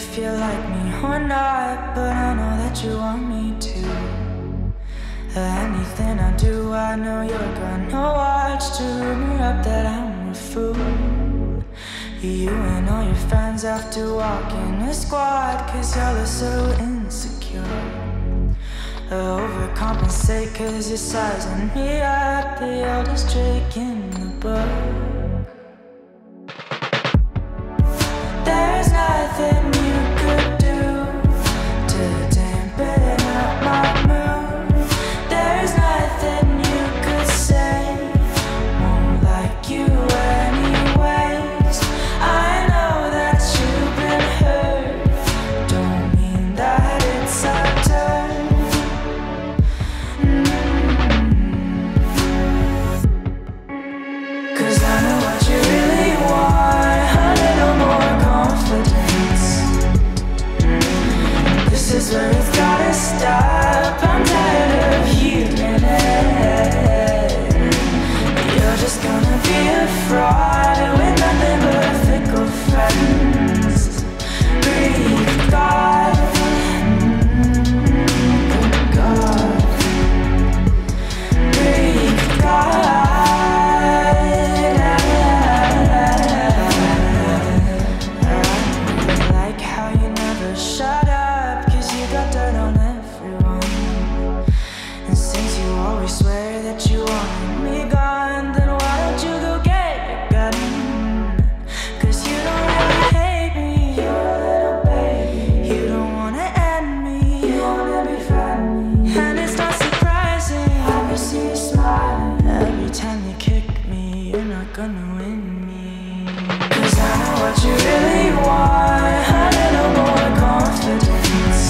if you like me or not, but I know that you want me to. Anything I do, I know you're gonna watch to rumor up that I'm a fool. You and all your friends have to walk in a squad, cause y'all are so insecure. Overcompensate cause you're sizing me up, the oldest trick in the book. What you really want. A little more confidence.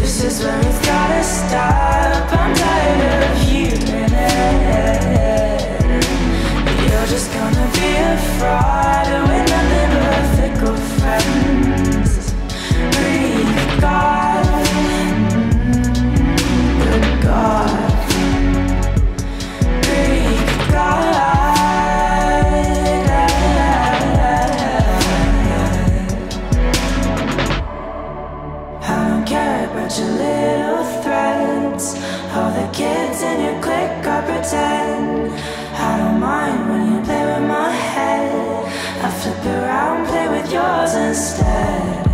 This is where gotta stop your little threats. All the kids in your clique are pretend. I don't mind when you play with my head. I flip around, play with yours instead.